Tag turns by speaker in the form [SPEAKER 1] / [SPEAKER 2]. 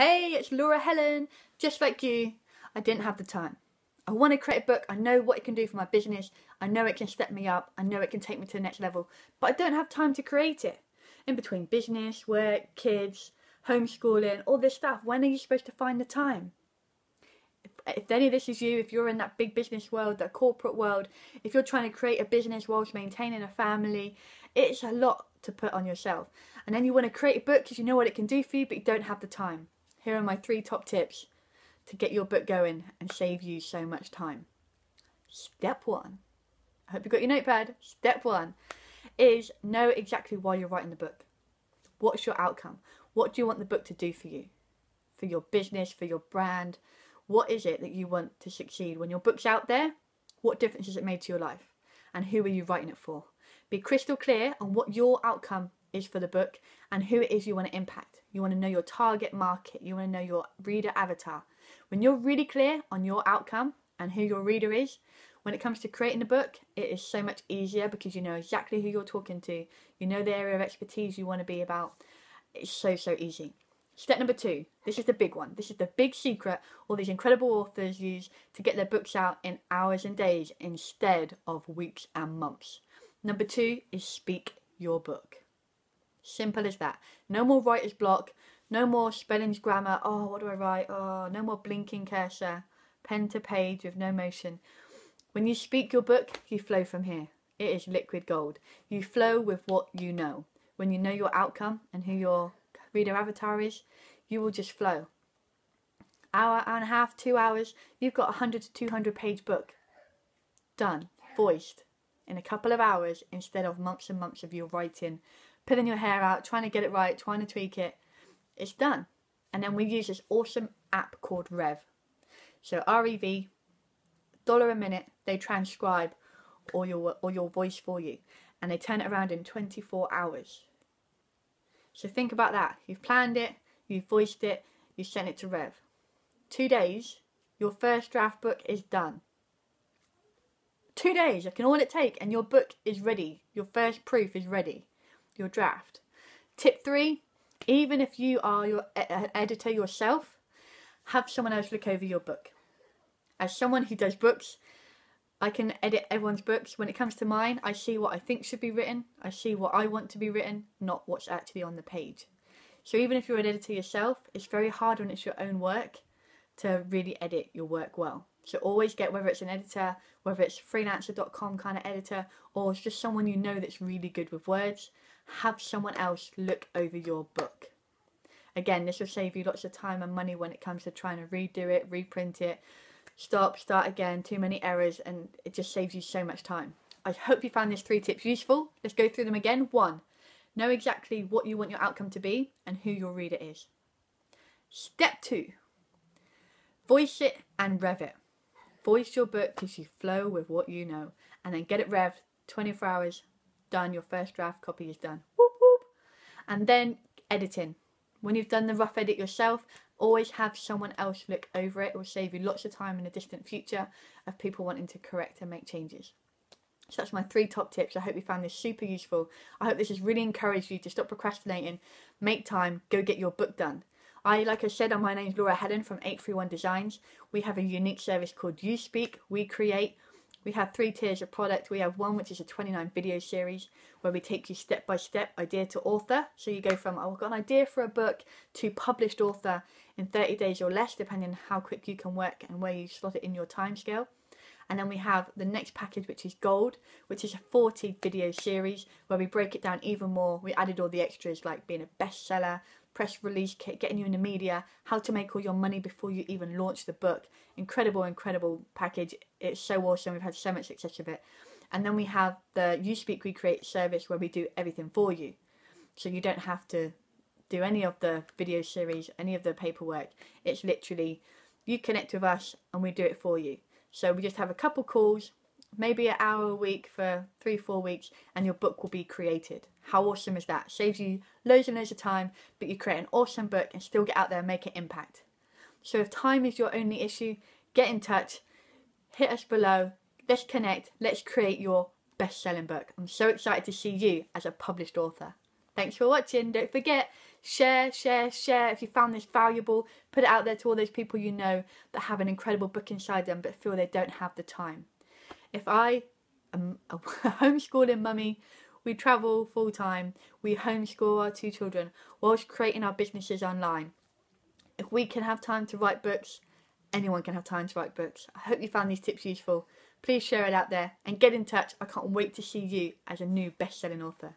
[SPEAKER 1] Hey, it's Laura Helen. Just like you, I didn't have the time. I want to create a book. I know what it can do for my business. I know it can step me up. I know it can take me to the next level. But I don't have time to create it. In between business, work, kids, homeschooling, all this stuff, when are you supposed to find the time? If, if any of this is you, if you're in that big business world, that corporate world, if you're trying to create a business whilst maintaining a family, it's a lot to put on yourself. And then you want to create a book because you know what it can do for you, but you don't have the time. Here are my three top tips to get your book going and save you so much time. Step one. I hope you've got your notepad. Step one is know exactly why you're writing the book. What's your outcome? What do you want the book to do for you? For your business, for your brand? What is it that you want to succeed? When your book's out there, what difference has it made to your life? And who are you writing it for? Be crystal clear on what your outcome is for the book and who it is you want to impact. You want to know your target market, you want to know your reader avatar. When you're really clear on your outcome and who your reader is, when it comes to creating a book, it is so much easier because you know exactly who you're talking to, you know the area of expertise you want to be about. It's so, so easy. Step number two, this is the big one. This is the big secret all these incredible authors use to get their books out in hours and days instead of weeks and months. Number two is speak your book. Simple as that. No more writer's block. No more spellings, grammar. Oh, what do I write? Oh, no more blinking cursor. Pen to page with no motion. When you speak your book, you flow from here. It is liquid gold. You flow with what you know. When you know your outcome and who your reader avatar is, you will just flow. Hour, and a half, two hours, you've got a 100 to 200 page book. Done. Voiced. In a couple of hours instead of months and months of your writing pulling your hair out, trying to get it right, trying to tweak it. It's done. And then we use this awesome app called Rev. So REV, dollar a minute, they transcribe all your all your voice for you and they turn it around in 24 hours. So think about that. You've planned it, you've voiced it, you sent it to Rev. Two days, your first draft book is done. Two days, that can all it take, and your book is ready. Your first proof is ready your draft. Tip three, even if you are your editor yourself, have someone else look over your book. As someone who does books, I can edit everyone's books. When it comes to mine, I see what I think should be written. I see what I want to be written, not what's actually on the page. So even if you're an editor yourself, it's very hard when it's your own work to really edit your work well. So always get whether it's an editor, whether it's freelancer.com kind of editor, or it's just someone you know that's really good with words have someone else look over your book. Again, this will save you lots of time and money when it comes to trying to redo it, reprint it, stop, start again, too many errors, and it just saves you so much time. I hope you found these three tips useful. Let's go through them again. One, know exactly what you want your outcome to be and who your reader is. Step two, voice it and rev it. Voice your book because you flow with what you know, and then get it revved 24 hours done, your first draft copy is done. Whoop, whoop. And then editing. When you've done the rough edit yourself, always have someone else look over it. It will save you lots of time in the distant future of people wanting to correct and make changes. So that's my three top tips. I hope you found this super useful. I hope this has really encouraged you to stop procrastinating, make time, go get your book done. I, like I said, my name is Laura Helen from 831 Designs. We have a unique service called You Speak, We Create, we have three tiers of product. We have one which is a 29 video series where we take you step by step, idea to author. So you go from, I've got an idea for a book to published author in 30 days or less, depending on how quick you can work and where you slot it in your time scale. And then we have the next package, which is Gold, which is a 40 video series where we break it down even more. We added all the extras like being a bestseller, press release kit, getting you in the media, how to make all your money before you even launch the book. Incredible, incredible package. It's so awesome. We've had so much success with it. And then we have the You Speak We Create service where we do everything for you. So you don't have to do any of the video series, any of the paperwork. It's literally you connect with us and we do it for you. So we just have a couple calls, maybe an hour a week for three, four weeks, and your book will be created. How awesome is that? Saves you loads and loads of time, but you create an awesome book and still get out there and make an impact. So if time is your only issue, get in touch, hit us below, let's connect, let's create your best selling book. I'm so excited to see you as a published author. Thanks for watching. Don't forget, Share, share, share. If you found this valuable, put it out there to all those people you know that have an incredible book inside them but feel they don't have the time. If I am um, a homeschooling mummy, we travel full time, we homeschool our two children whilst creating our businesses online. If we can have time to write books, anyone can have time to write books. I hope you found these tips useful. Please share it out there and get in touch. I can't wait to see you as a new best selling author.